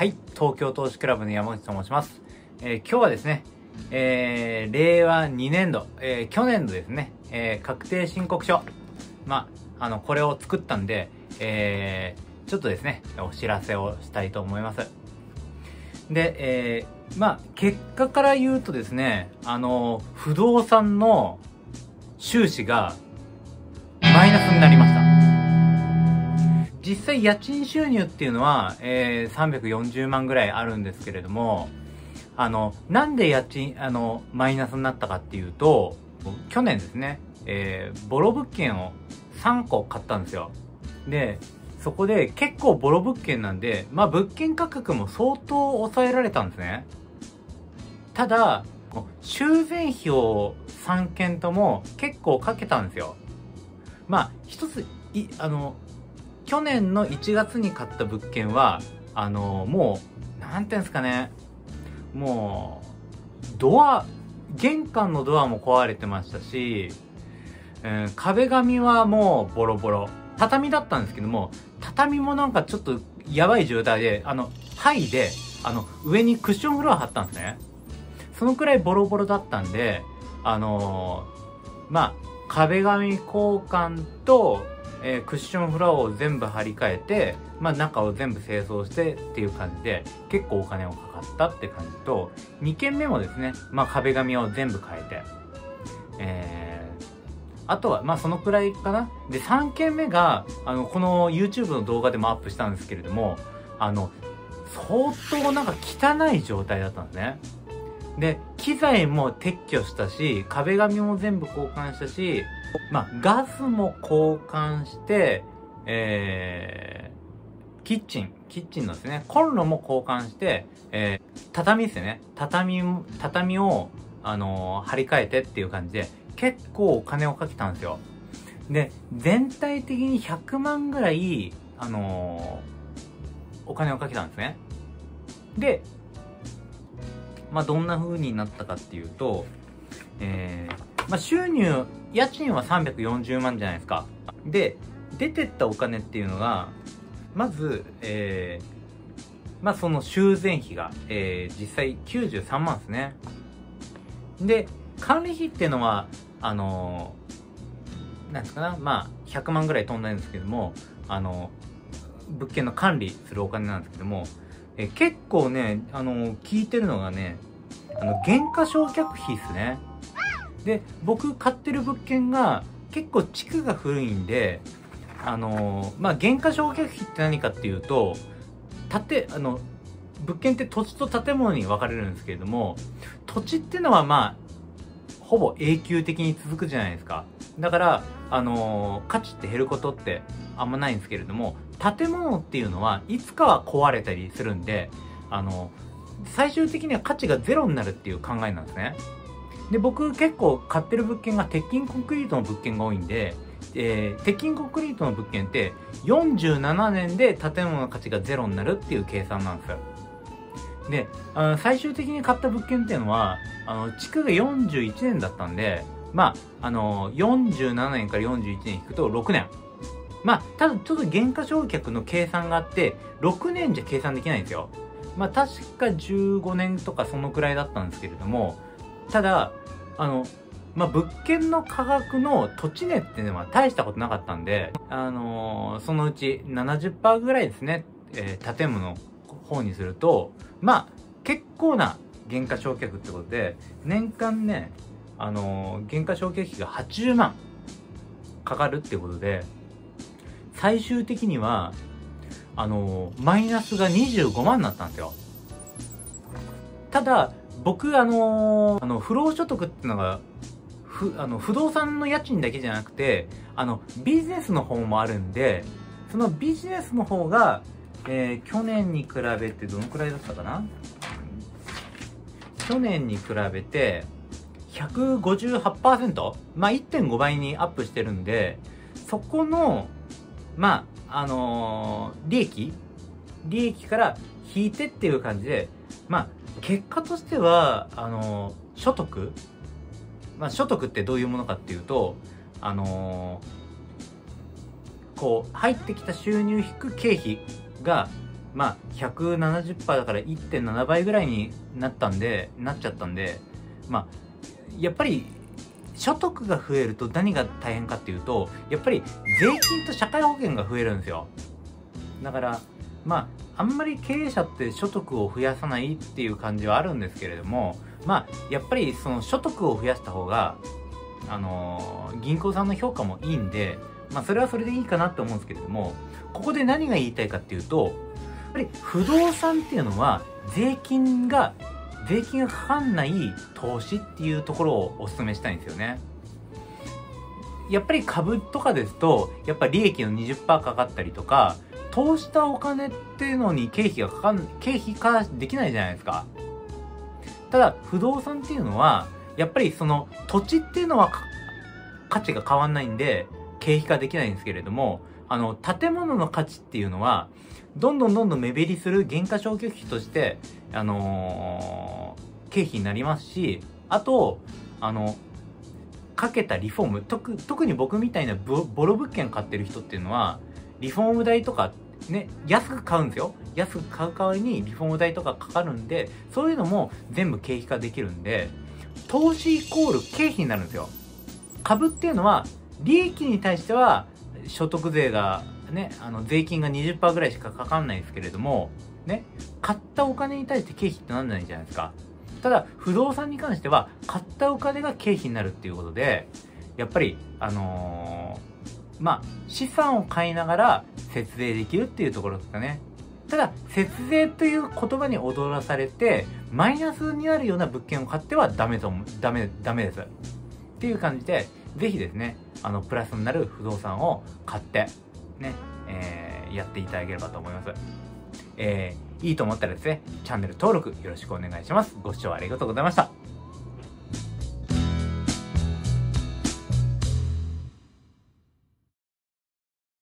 はい、東京投資クラブの山口と申します。えー今日はですね、えー令和2年度、えー去年度ですね、えー確定申告書。まあ、あの、これを作ったんで、えーちょっとですね、お知らせをしたいと思います。で、えーまあ、結果から言うとですね、あの、不動産の収支がマイナスになりました。実際家賃収入っていうのは、えー340万ぐらいあるんですけれども、あの、なんで家賃、あの、マイナスになったかっていうと、去年ですね、えーボロ物件を3個買ったんですよ。で、そこで結構ボロ物件なんで、まあ物件価格も相当抑えられたんですね。ただ、修繕費を3件とも結構かけたんですよ。まあ、一つ、い、あの、去年の1月に買った物件は、あの、もう、なんていうんですかね、もう、ドア、玄関のドアも壊れてましたし、えー壁紙はもうボロボロ。畳だったんですけども、畳もなんかちょっとやばい状態で、あの、剥いで、あの、上にクッションフロア貼ったんですね。そのくらいボロボロだったんで、あのーまあ、壁紙交換と、えークッションフロアを全部張り替えて、まあ中を全部清掃してっていう感じで、結構お金をかかったって感じと、2軒目もですね、まあ壁紙を全部変えて、えー、あとは、まあそのくらいかな。で、3軒目が、あの、この YouTube の動画でもアップしたんですけれども、あの、相当なんか汚い状態だったんですね。で、機材も撤去したし、壁紙も全部交換したし、まあ、ガスも交換して、えー、キッチン、キッチンのですね、コンロも交換して、えー、畳ですよね。畳も、畳を、あのー張り替えてっていう感じで、結構お金をかけたんですよ。で、全体的に100万ぐらい、あのーお金をかけたんですね。で、まあ、どんな風になったかっていうと、えー、まあ、収入、家賃は340万じゃないですか。で、出てったお金っていうのが、まず、えー、まあ、その修繕費が、えー、実際93万ですね。で、管理費っていうのは、あのーなんですかな、まあ、100万ぐらい飛んだんですけども、あの物件の管理するお金なんですけども、えー結構ね、あのー聞いてるのがね、あの、減価償却費ですね。で、僕買ってる物件が結構地区が古いんで、あのまあ、減価償却費って何かっていうと、建、あの、物件って土地と建物に分かれるんですけれども、土地ってのはまあ、ほぼ永久的に続くじゃないですか。だから、あの価値って減ることってあんまないんですけれども、建物っていうのはいつかは壊れたりするんで、あの最終的には価値がゼロになるっていう考えなんですね。で、僕結構買ってる物件が鉄筋コンクリートの物件が多いんで、えー鉄筋コンクリートの物件って47年で建物の価値がゼロになるっていう計算なんですよ。で、あの最終的に買った物件っていうのは、あの、築が41年だったんで、まあ、あの、47年から41年引くと6年。まあ、ただちょっと減価償却の計算があって、6年じゃ計算できないんですよ。まあ、確か15年とかそのくらいだったんですけれども、ただ、あの、まあ、物件の価格の土地値っていうのは大したことなかったんで、あのーそのうち70%ぐらいですね、えー建物の方にすると、まあ、結構な減価償却ってことで、年間ね、あのー減価償却費が80万かかるっていうことで、最終的には、あのーマイナスが25万になったんですよ。ただ、僕、あのーあの、不労所得っていうのが、ふ、あの、不動産の家賃だけじゃなくて、あの、ビジネスの方もあるんで、そのビジネスの方が、えー去年に比べてどのくらいだったかな？去年に比べて、158%? まあ、1.5倍にアップしてるんで、そこの、まあ、あのー利益？利益から引いてっていう感じで、まあ、結果としては、あの所得まあ、所得ってどういうものかっていうと、あのこう、入ってきた収入引く経費が、まあ、170%だから1.7倍ぐらいになったんで、なっちゃったんで、まあ、やっぱり、所得が増えると何が大変かっていうと、やっぱり税金と社会保険が増えるんですよ。だから、まあ、あんまり経営者って所得を増やさないっていう感じはあるんですけれども、まあ、やっぱりその所得を増やした方が、あの、銀行さんの評価もいいんで、まあ、それはそれでいいかなって思うんですけれども、ここで何が言いたいかっていうと、やっぱり不動産っていうのは、税金が、税金がかかんない投資っていうところをお勧めしたいんですよね。やっぱり株とかですと、やっぱ利益の20%かかったりとか、投資したお金っていうのに経費がかかん、経費化できないじゃないですか。ただ、不動産っていうのは、やっぱりその土地っていうのは価値が変わんないんで、経費化できないんですけれども、あの、建物の価値っていうのは、どんどんどんどん目減りする減価償却費として、あのー、経費になりますし、あと、あの、かけたリフォーム、特特に僕みたいなボロ物件買ってる人っていうのは、リフォーム代とかね、安く買うんですよ。安く買う代わりにリフォーム代とかかかるんで、そういうのも全部経費化できるんで、投資イコール経費になるんですよ。株っていうのは、利益に対しては、所得税が、ね、あの、税金が20%ぐらいしかかかんないですけれども、ね、買ったお金に対して経費ってなんないじゃないですか。ただ、不動産に関しては、買ったお金が経費になるっていうことで、やっぱり、あのー、まあ、資産を買いながら節税できるっていうところですかね。ただ、節税という言葉に踊らされて、マイナスになるような物件を買ってはダメと思う、ダメ、ダメです。っていう感じで、ぜひですね、あの、プラスになる不動産を買って、ね、えー、やっていただければと思います。えー、いいと思ったらですね、チャンネル登録よろしくお願いします。ご視聴ありがとうございました。